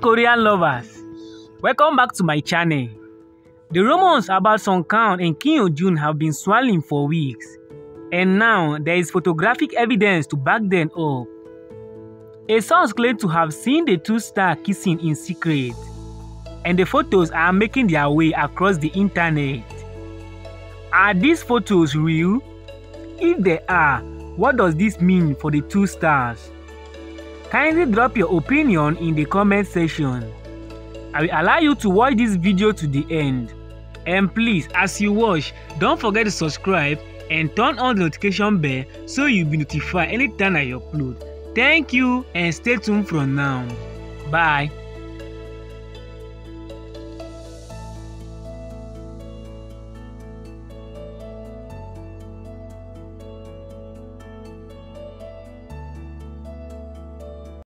Korean lovers, welcome back to my channel. The rumors about Song Kang and Kim Yoojung have been swirling for weeks, and now there is photographic evidence to back them up. A source claimed to have seen the two stars kissing in secret, and the photos are making their way across the internet. Are these photos real? If they are, what does this mean for the two stars? Kindly drop your opinion in the comment section. I will allow you to watch this video to the end. And please, as you watch, don't forget to subscribe and turn on the notification bell so you'll be notified anytime I upload. Thank you and stay tuned from now. Bye.